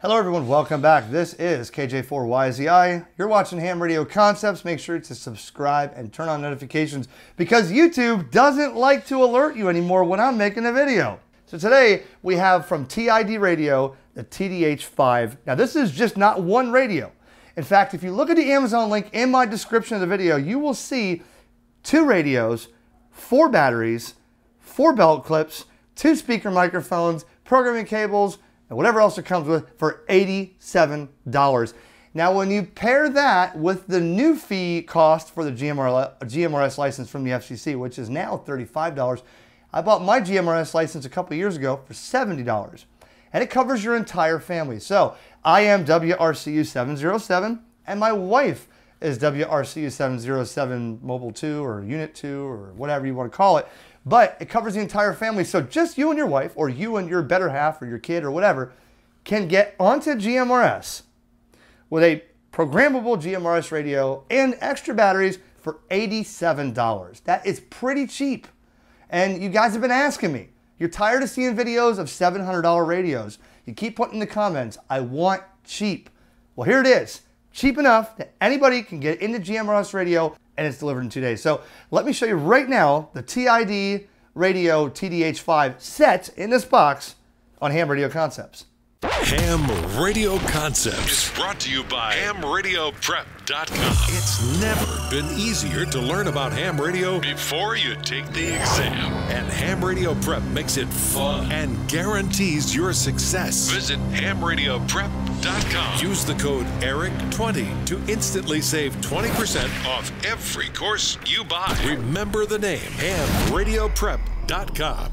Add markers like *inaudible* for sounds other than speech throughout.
Hello everyone, welcome back. This is KJ4YZI. You're watching Ham Radio Concepts. Make sure to subscribe and turn on notifications because YouTube doesn't like to alert you anymore when I'm making a video. So today we have from TID Radio the TDH5. Now this is just not one radio. In fact, if you look at the Amazon link in my description of the video, you will see two radios, four batteries, four belt clips, two speaker microphones, programming cables, and whatever else it comes with for $87. Now, when you pair that with the new fee cost for the GMR, GMRS license from the FCC, which is now $35, I bought my GMRS license a couple years ago for $70. And it covers your entire family. So I am WRCU 707, and my wife is WRCU 707 Mobile 2 or Unit 2 or whatever you want to call it but it covers the entire family. So just you and your wife, or you and your better half, or your kid, or whatever, can get onto GMRS with a programmable GMRS radio and extra batteries for $87. That is pretty cheap. And you guys have been asking me, you're tired of seeing videos of $700 radios. You keep putting in the comments, I want cheap. Well, here it is. Cheap enough that anybody can get into GMRS radio and it's delivered in two days. So let me show you right now the TID Radio TDH5 set in this box on Ham Radio Concepts. Ham Radio Concepts is brought to you by HamRadioPrep.com. It's never been easier to learn about ham radio before you take the exam. And Ham Radio Prep makes it fun and guarantees your success. Visit HamRadioPrep.com. Use the code ERIC20 to instantly save 20% off every course you buy. Remember the name HamRadioPrep.com.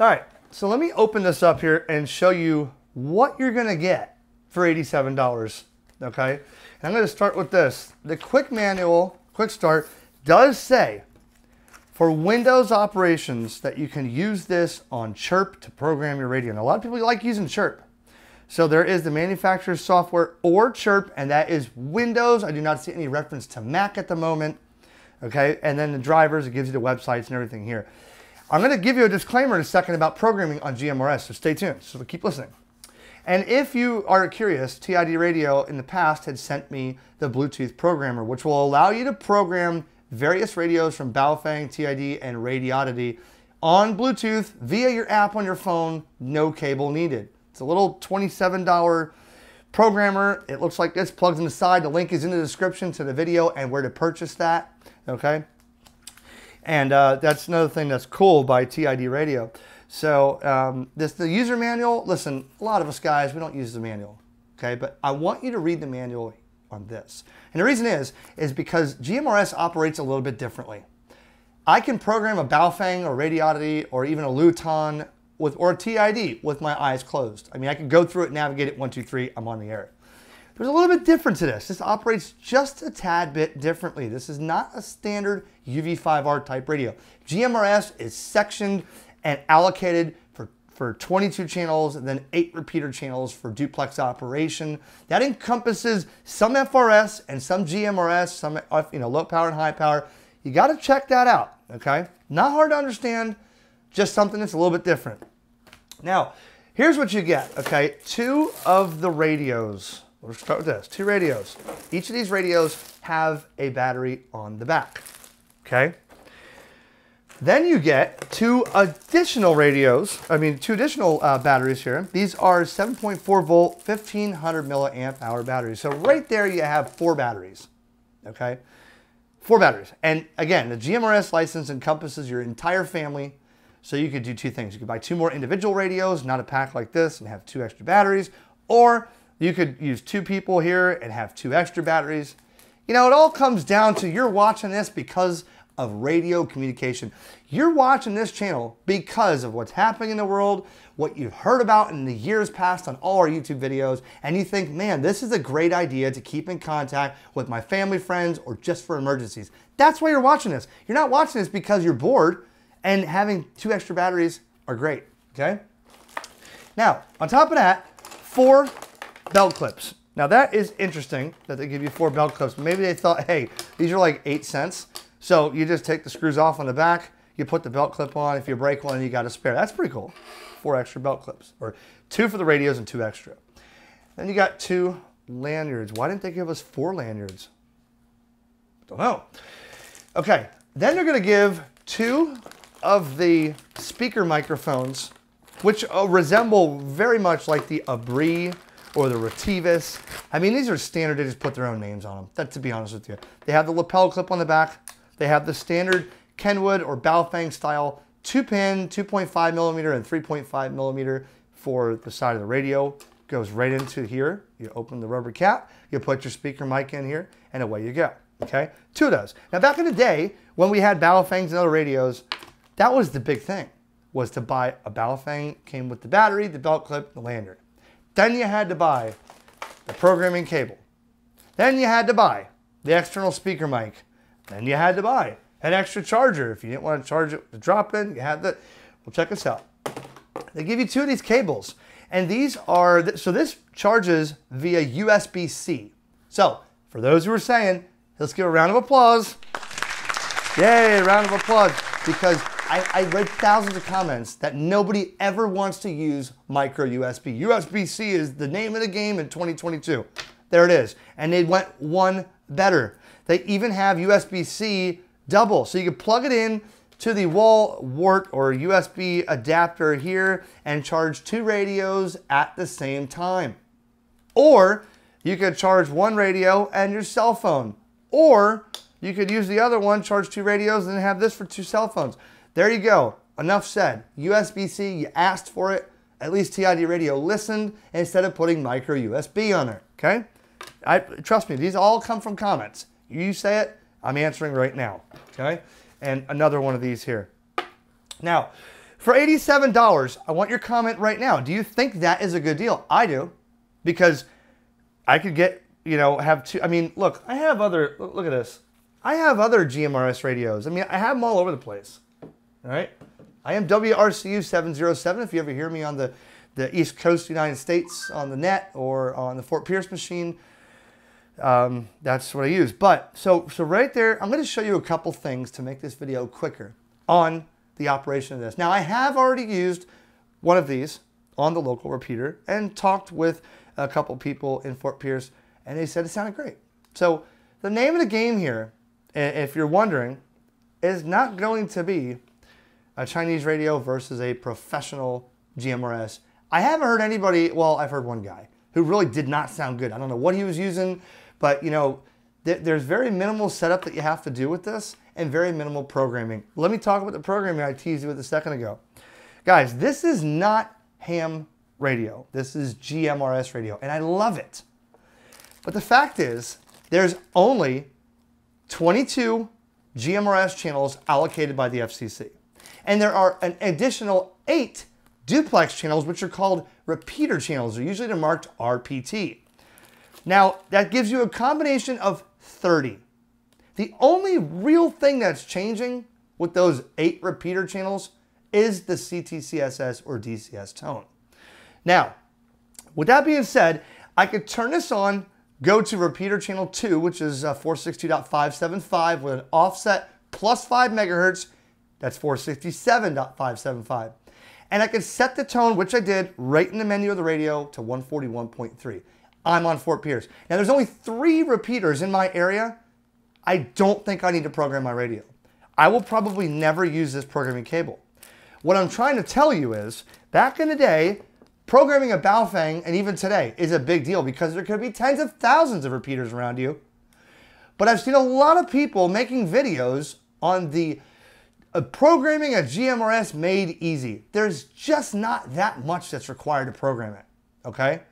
All right, so let me open this up here and show you what you're gonna get for $87, okay? And I'm gonna start with this. The quick manual, quick start, does say for Windows operations that you can use this on Chirp to program your radio. And a lot of people like using Chirp. So there is the manufacturer's software or Chirp, and that is Windows. I do not see any reference to Mac at the moment. Okay, and then the drivers, it gives you the websites and everything here. I'm gonna give you a disclaimer in a second about programming on GMRS, so stay tuned, so keep listening. And if you are curious, TID Radio in the past had sent me the Bluetooth programmer, which will allow you to program various radios from Baofeng, TID, and Radioddity on Bluetooth via your app on your phone, no cable needed. It's a little $27 programmer. It looks like this, plugs in the side. The link is in the description to the video and where to purchase that, okay? And uh, that's another thing that's cool by TID Radio. So um, this the user manual. Listen, a lot of us guys we don't use the manual, okay? But I want you to read the manual on this. And the reason is is because GMRS operates a little bit differently. I can program a Baofeng or Radioddity or even a Luton with or a TID with my eyes closed. I mean, I can go through it, navigate it, one, two, three, I'm on the air. There's a little bit different to this. This operates just a tad bit differently. This is not a standard UV5R type radio. GMRS is sectioned and allocated for, for 22 channels and then eight repeater channels for duplex operation. That encompasses some FRS and some GMRS, some you know low power and high power. You got to check that out, okay? Not hard to understand, just something that's a little bit different. Now, here's what you get, okay? Two of the radios. We'll start with this, two radios. Each of these radios have a battery on the back, okay? Then you get two additional radios, I mean, two additional uh, batteries here. These are 7.4 volt, 1500 milliamp hour batteries. So right there you have four batteries, okay? Four batteries. And again, the GMRS license encompasses your entire family. So you could do two things. You could buy two more individual radios, not a pack like this, and have two extra batteries. Or you could use two people here and have two extra batteries. You know, it all comes down to you're watching this because of radio communication. You're watching this channel because of what's happening in the world, what you've heard about in the years past on all our YouTube videos, and you think, man, this is a great idea to keep in contact with my family, friends, or just for emergencies. That's why you're watching this. You're not watching this because you're bored and having two extra batteries are great, okay? Now, on top of that, four belt clips. Now that is interesting that they give you four belt clips. Maybe they thought, hey, these are like eight cents. So you just take the screws off on the back, you put the belt clip on. If you break one, you got a spare. That's pretty cool. Four extra belt clips, or two for the radios and two extra. Then you got two lanyards. Why didn't they give us four lanyards? Don't know. Okay, then they're gonna give two of the speaker microphones, which uh, resemble very much like the Abbree or the Retevis. I mean, these are standard, they just put their own names on them. That, to be honest with you. They have the lapel clip on the back. They have the standard Kenwood or Baofeng style two pin, 2.5 millimeter and 3.5 millimeter for the side of the radio. Goes right into here. You open the rubber cap, you put your speaker mic in here, and away you go. Okay, two of those. Now back in the day, when we had Baofengs and other radios, that was the big thing, was to buy a Baofeng, came with the battery, the belt clip, the lanyard. Then you had to buy the programming cable. Then you had to buy the external speaker mic. Then you had to buy an extra charger. If you didn't want to charge it with the drop-in, you had the, well, check this out. They give you two of these cables. And these are, so this charges via USB-C. So for those who are saying, let's give a round of applause. Yay, round of applause. Because I, I, read thousands of comments that nobody ever wants to use micro USB. USB-C is the name of the game in 2022. There it is. And they went one better. They even have USB-C double. So you can plug it in to the wall wart or USB adapter here and charge two radios at the same time. Or you could charge one radio and your cell phone. Or you could use the other one, charge two radios, and have this for two cell phones. There you go. Enough said. USB-C, you asked for it. At least TID Radio listened instead of putting micro USB on it. Okay? I, trust me, these all come from comments. You say it, I'm answering right now. Okay? And another one of these here. Now, for $87, I want your comment right now. Do you think that is a good deal? I do. Because I could get, you know, have two. I mean, look, I have other, look at this. I have other GMRS radios. I mean, I have them all over the place. All right. I am WRCU 707. If you ever hear me on the, the East Coast United States on the net or on the Fort Pierce machine, um, that's what I use. But so, so right there, I'm going to show you a couple things to make this video quicker on the operation of this. Now, I have already used one of these on the local repeater and talked with a couple people in Fort Pierce, and they said it sounded great. So the name of the game here, if you're wondering, is not going to be a Chinese radio versus a professional GMRS. I haven't heard anybody, well, I've heard one guy who really did not sound good. I don't know what he was using, but you know, th there's very minimal setup that you have to do with this and very minimal programming. Let me talk about the programming I teased you with a second ago. Guys, this is not ham radio. This is GMRS radio, and I love it. But the fact is, there's only 22 GMRS channels allocated by the FCC. And there are an additional eight duplex channels, which are called repeater channels. They're usually marked RPT. Now, that gives you a combination of 30. The only real thing that's changing with those eight repeater channels is the CTCSS or DCS tone. Now, with that being said, I could turn this on, go to repeater channel 2, which is uh, 462.575 with an offset plus 5 megahertz. That's 467.575. And I can set the tone, which I did, right in the menu of the radio to 141.3. I'm on Fort Pierce. Now there's only three repeaters in my area. I don't think I need to program my radio. I will probably never use this programming cable. What I'm trying to tell you is, back in the day, programming a Baofeng, and even today, is a big deal because there could be tens of thousands of repeaters around you. But I've seen a lot of people making videos on the uh, programming a GMRS made easy. There's just not that much that's required to program it, okay?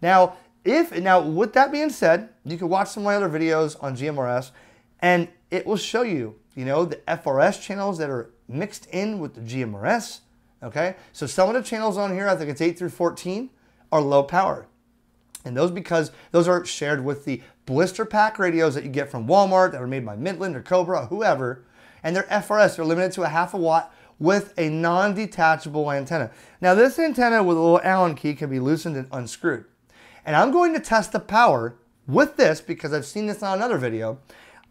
Now, if now with that being said, you can watch some of my other videos on GMRS and it will show you, you know, the FRS channels that are mixed in with the GMRS. Okay, so some of the channels on here, I think it's 8 through 14, are low power. And those because those are shared with the blister pack radios that you get from Walmart that are made by Midland or Cobra, or whoever. And they're FRS, they're limited to a half a watt with a non-detachable antenna. Now this antenna with a little Allen key can be loosened and unscrewed. And I'm going to test the power with this because I've seen this on another video.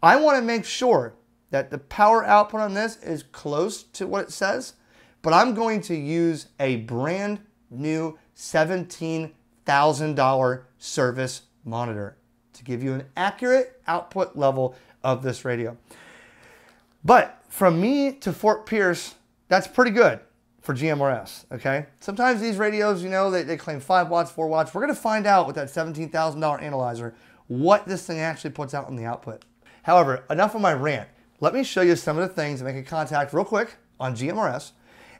I want to make sure that the power output on this is close to what it says, but I'm going to use a brand new 17,000 $88,000 service monitor to give you an accurate output level of this radio. But from me to Fort Pierce, that's pretty good for GMRS, okay? Sometimes these radios, you know, they, they claim 5 watts, 4 watts. We're going to find out with that $17,000 analyzer what this thing actually puts out on the output. However, enough of my rant. Let me show you some of the things that make a contact real quick on GMRS,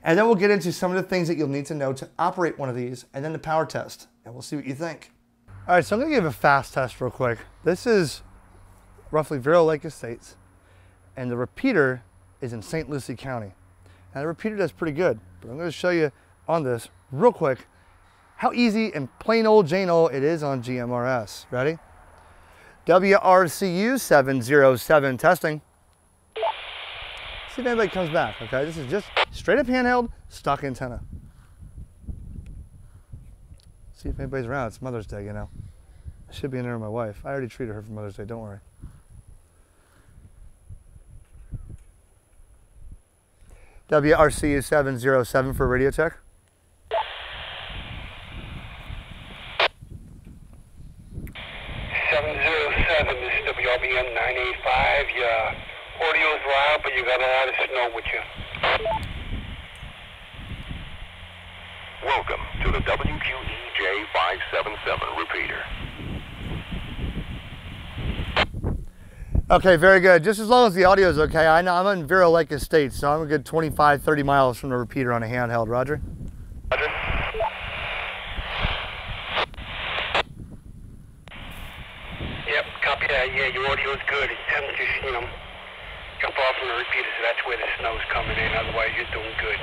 and then we'll get into some of the things that you'll need to know to operate one of these, and then the power test, and we'll see what you think. All right, so I'm gonna give a fast test real quick. This is roughly Vero Lake Estates, and the repeater is in St. Lucie County. Now the repeater does pretty good, but I'm gonna show you on this real quick how easy and plain old Jane it is on GMRS. Ready? WRCU 707 testing. See if anybody comes back, okay? This is just straight up handheld, stock antenna. See if anybody's around. It's Mother's Day, you know. I should be in there with my wife. I already treated her for Mother's Day, don't worry. WRCU 707 for radio check. Seven zero seven. This is WRBN nine eight five. Your audio's loud, but you got a lot of snow with you. Welcome to the WQEJ 577 repeater. Okay, very good. Just as long as the audio is okay. I know I'm in Vero Lake Estates, so I'm a good 25, 30 miles from the repeater on a handheld. Roger? Roger. Yep, copy that. Yeah, your audio is good. Tell them just, you know, jump off from the repeater, so that's where the snow's coming in. Otherwise, you're doing good.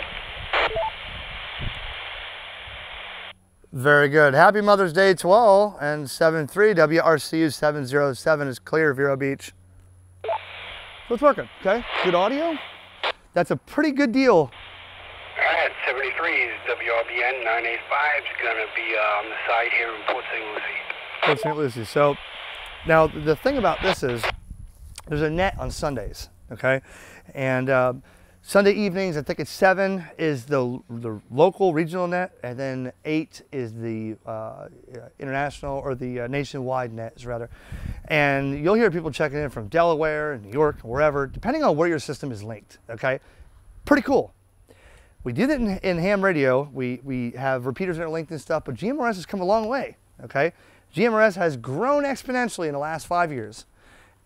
Very good. Happy Mother's Day to all. And 73 WRCU 707 is clear, Vero Beach. So it's working, okay? Good audio. That's a pretty good deal. All right, 73 is WRBN 985 is going to be uh, on the side here in Port St. Lucie. Port St. Lucie. So now the thing about this is there's a net on Sundays, okay? And uh, Sunday evenings, I think it's seven is the, the local regional net, and then eight is the uh, international or the uh, nationwide nets rather. And you'll hear people checking in from Delaware and New York, wherever, depending on where your system is linked. Okay, pretty cool. We do that in, in ham radio. We we have repeaters that are linked and stuff, but GMRS has come a long way. Okay, GMRS has grown exponentially in the last five years.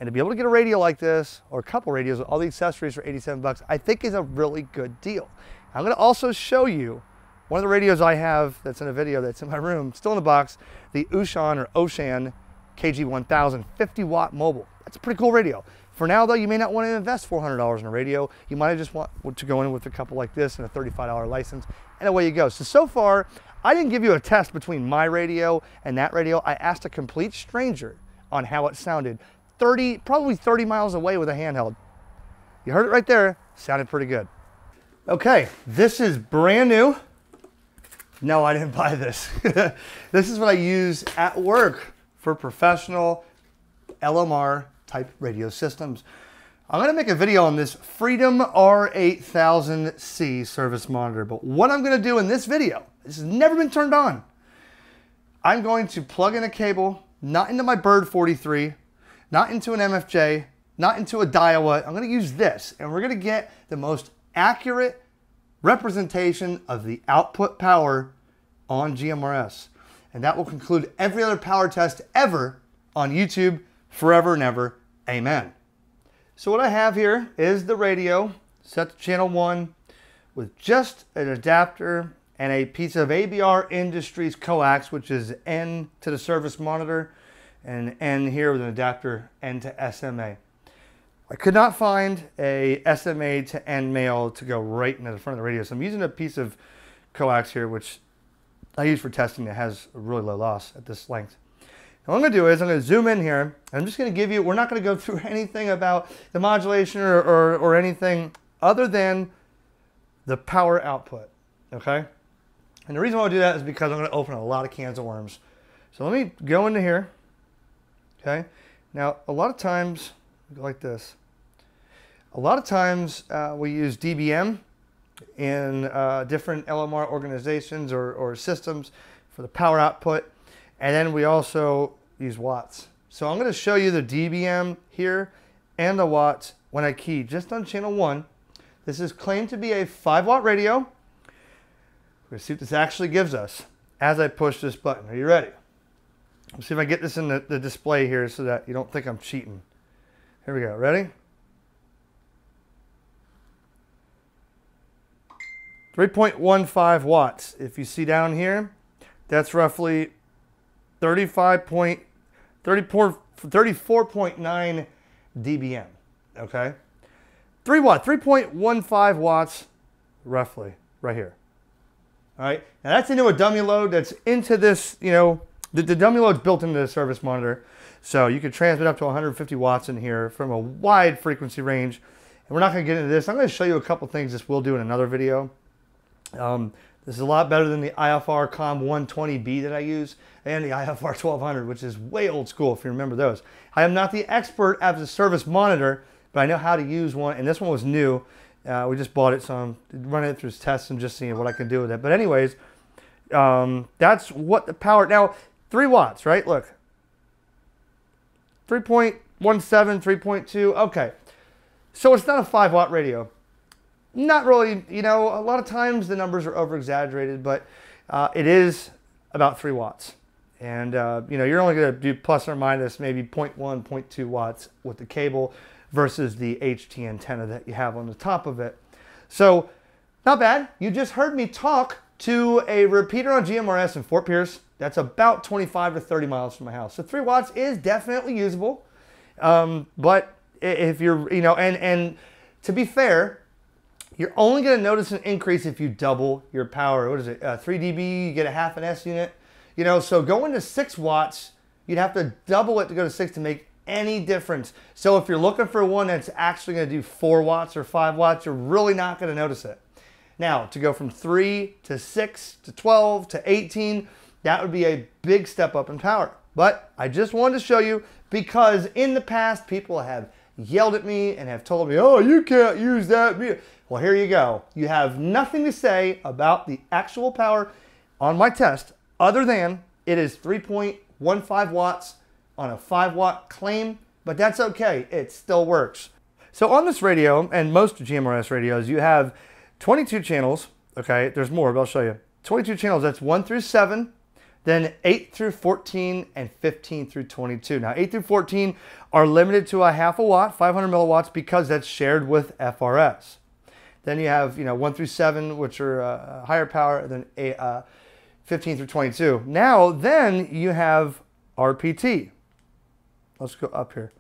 And to be able to get a radio like this, or a couple radios with all the accessories for 87 bucks, I think is a really good deal. I'm gonna also show you one of the radios I have that's in a video that's in my room, still in the box, the Ushan or Oshan KG1000 50 watt mobile. That's a pretty cool radio. For now though, you may not want to invest $400 in a radio. You might just want to go in with a couple like this and a $35 license, and away you go. So, so far, I didn't give you a test between my radio and that radio. I asked a complete stranger on how it sounded 30, probably 30 miles away with a handheld. You heard it right there, sounded pretty good. Okay, this is brand new. No, I didn't *laughs* buy this. *laughs* this is what I use at work for professional LMR type radio systems. I'm gonna make a video on this Freedom R8000C service monitor, but what I'm gonna do in this video, this has never been turned on. I'm going to plug in a cable, not into my Bird 43, not into an MFJ, not into a Daiwa. I'm gonna use this, and we're gonna get the most accurate representation of the output power on GMRS. And that will conclude every other power test ever on YouTube, forever and ever. Amen. So what I have here is the radio set to channel one with just an adapter and a piece of ABR Industries coax, which is N to the service monitor and N here with an adapter N to SMA. I could not find a SMA to N male to go right into the front of the radio. So I'm using a piece of coax here, which I use for testing that has a really low loss at this length. Now what I'm going to do is I'm going to zoom in here. I'm just going to give you, we're not going to go through *laughs* anything about the modulation or, or, or anything other than the power output, okay? And the reason why I do that is because I'm going to open a lot of cans of worms. So let me go into here, okay? Now, a lot of times, like this. A lot of times uh, we use DBM in uh, different LMR organizations or, or systems for the power output. And then we also use watts. So I'm going to show you the dBm here and the watts when I key just on channel one. This is claimed to be a 5 watt radio. We're going to see what this actually gives us as I push this button. Are you ready? Let's see if I get this in the, the display here so that you don't think I'm cheating. Here we go. Ready? 3.15 watts. If you see down here, that's roughly 35 point, 34, 34.9 dBm. Okay? 3 watt, 3.15 watts roughly right here. All right? Now that's into a dummy load that's into this, you know, the, the dummy load's built into the service monitor. So you can transmit up to 150 watts in here from a wide frequency range. And we're not going to get into this. I'm going to show you a couple things this will do in another video. Um, this is a lot better than the IFR COM 120B that I use and the IFR 1200, which is way old school if you remember those. I am not the expert as a service monitor, but I know how to use one, and this one was new. Uh, we just bought it, so I'm running it through tests and just seeing what I can do with it. But anyways, um, that's what the power, now 3 watts, right? Look, 3.17, 3.2, okay. So it's not a 5 watt radio not really, you know, a lot of times the numbers are over exaggerated, but uh, it is about three watts. And, uh, you know, you're only going to do plus or minus maybe 0.1, 0.2 watts with the cable versus the HT antenna that you have on the top of it. So, not bad. You just heard me talk to a repeater on GMRS in Fort Pierce. That's about 25 to 30 miles from my house. So 3 watts is definitely usable. Um, but if you're, you know, and, and to be fair, you're only going to notice an increase if you double your power. What is it? Uh, 3 dB, you get a half an S unit. You know, so going to 6 watts, you'd have to double it to go to 6 to make any difference. So if you're looking for one that's actually going to do 4 watts or 5 watts, you're really not going to notice it. Now, to go from 3 to 6 to 12 to 18, that would be a big step up in power. But I just wanted to show you because in the past, people have yelled at me and have told me, oh, you can't use that. Well, here you go. You have nothing to say about the actual power on my test other than it is 3.15 watts on a 5 watt claim, but that's okay. It still works. So on this radio and most GMRS radios, you have 22 channels. Okay, there's more, but I'll show you. 22 channels, that's 1 through 7, then 8 through 14 and 15 through 22. Now 8 through 14 are limited to a half a watt, 500 milliwatts, because that's shared with FRS. Then you have, you know, 1 through 7, which are uh, higher power, than uh, 15 through 22. Now, then you have RPT. Let's go up here.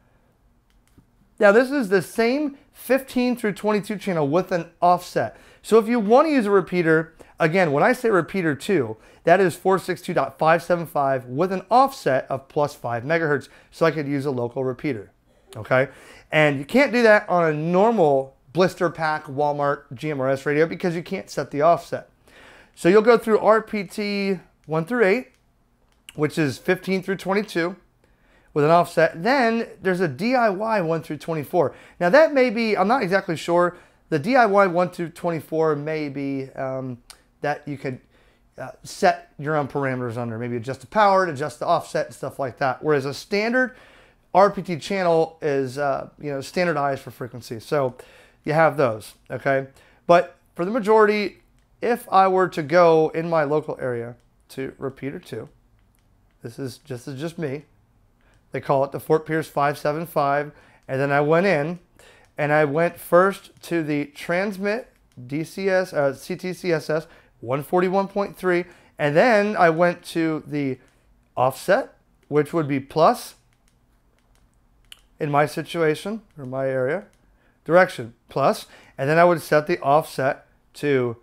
Now, this is the same 15 through 22 channel with an offset. So if you want to use a repeater, again, when I say repeater 2, that is 462.575 with an offset of plus 5 megahertz, so I could use a local repeater, okay? And you can't do that on a normal blister pack Walmart GMRS radio because you can't set the offset. So you'll go through RPT 1 through 8, which is 15 through 22 with an offset. Then there's a DIY 1 through 24. Now that may be, I'm not exactly sure, the DIY 1 through 24 may be um, that you could uh, set your own parameters under, maybe adjust the power, adjust the offset, and stuff like that. Whereas a standard RPT channel is, uh, you know, standardized for frequency. So you have those, okay? But for the majority, if I were to go in my local area to repeater two, this is just, this is just me. They call it the Fort Pierce 575. And then I went in and I went first to the transmit DCS, uh, CTCSS 141.3. And then I went to the offset, which would be plus in my situation or my area direction plus, and then I would set the offset to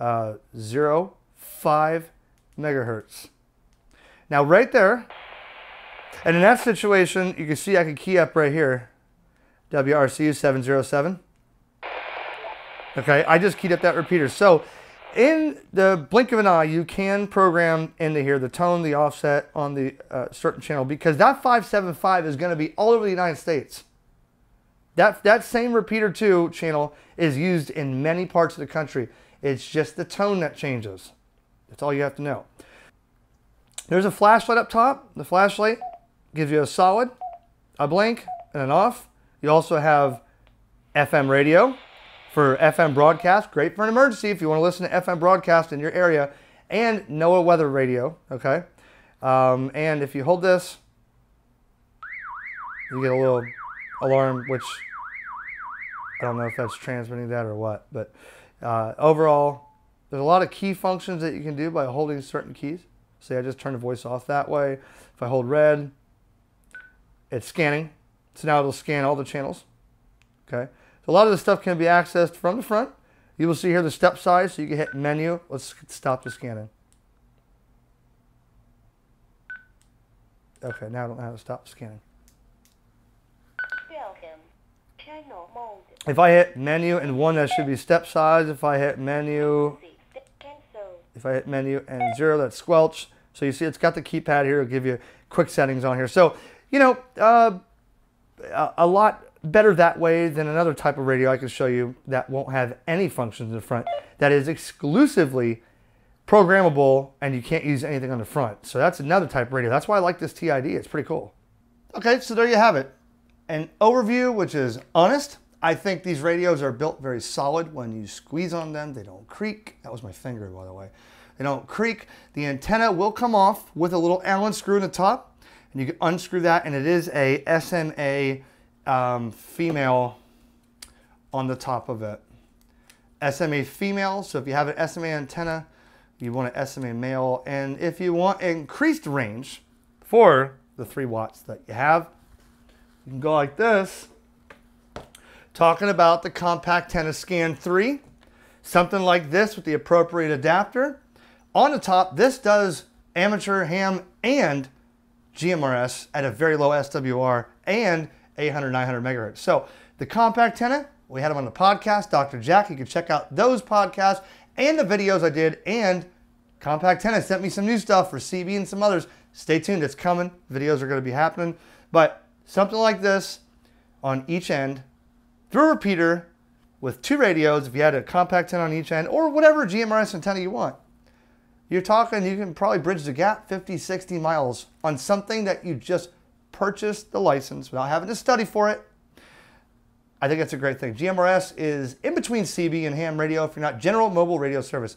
uh, 0, 5 megahertz. Now right there, and in that situation, you can see I can key up right here, WRCU 707. Okay, I just keyed up that repeater. So in the blink of an eye, you can program into here the tone, the offset on the uh, certain channel because that 575 is going to be all over the United States. That, that same repeater 2 channel is used in many parts of the country. It's just the tone that changes. That's all you have to know. There's a flashlight up top. The flashlight gives you a solid, a blink, and an off. You also have FM radio for FM broadcast. Great for an emergency if you want to listen to FM broadcast in your area. And NOAA weather radio, okay? Um, and if you hold this, you get a little alarm, which I don't know if that's transmitting that or what. But uh, overall, there's a lot of key functions that you can do by holding certain keys. Say I just turn the voice off that way. If I hold red, it's scanning. So now it'll scan all the channels. Okay. So a lot of the stuff can be accessed from the front. You will see here the step size, so you can hit menu. Let's stop the scanning. Okay, now I don't know how to stop scanning. If I hit menu and one, that should be step size. If I hit menu, if I hit menu and zero, that's squelch. So you see it's got the keypad here. It'll give you quick settings on here. So, you know, uh, a lot better that way than another type of radio I can show you that won't have any functions in the front. That is exclusively programmable and you can't use anything on the front. So that's another type of radio. That's why I like this TID. It's pretty cool. Okay, so there you have it. An overview which is honest. I think these radios are built very solid. When you squeeze on them, they don't creak. That was my finger, by the way. They don't creak. The antenna will come off with a little Allen screw in the top, and you can unscrew that, and it is a SMA um, female on the top of it. SMA female, so if you have an SMA antenna, you want an SMA male. And if you want increased range for the three watts that you have, you can go like this. Talking about the Compactenna's Scan 3, something like this with the appropriate adapter. On the top, this does amateur, ham, and GMRS at a very low SWR and 800, 900 megahertz. So the Compactenna, we had him on the podcast, Dr. Jack. You can check out those podcasts and the videos I did. And Compactenna sent me some new stuff for CB and some others. Stay tuned, it's coming. Videos are going to be happening. But something like this on each end through a repeater with two radios, if you had a Compactenna on each end, or whatever GMRS antenna you want. You're talking, you can probably bridge the gap 50, 60 miles on something that you just purchased the license without having to study for it. I think that's a great thing. GMRS is in between CB and ham radio if you're not general mobile radio service.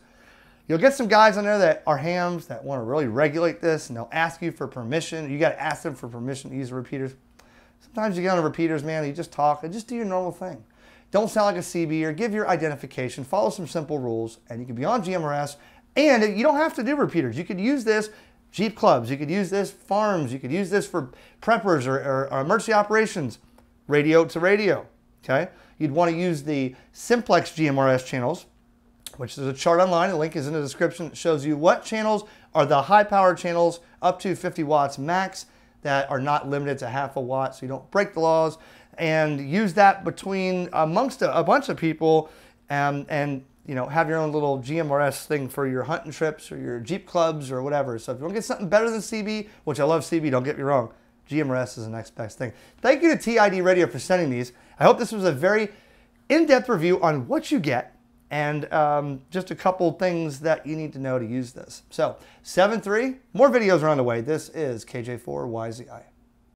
You'll get some guys on there that are hams that want to really regulate this and they'll ask you for permission. You got to ask them for permission to use the repeaters. Sometimes you get on the repeaters, man, you just talk and just do your normal thing. Don't sound like a CB or give your identification, follow some simple rules, and you can be on GMRS. And you don't have to do repeaters. You could use this Jeep clubs, you could use this farms, you could use this for preppers or, or, or emergency operations, radio to radio. Okay? You'd want to use the simplex GMRS channels, which is a chart online. The link is in the description. It shows you what channels are the high power channels up to 50 watts max that are not limited to half a watt so you don't break the laws and use that between amongst a, a bunch of people um, and you know have your own little GMRS thing for your hunting trips or your Jeep clubs or whatever. So if you want to get something better than CB, which I love CB, don't get me wrong, GMRS is the next best thing. Thank you to TID Radio for sending these. I hope this was a very in-depth review on what you get and um, just a couple things that you need to know to use this. So 7.3, more videos are on the way. This is KJ4YZI.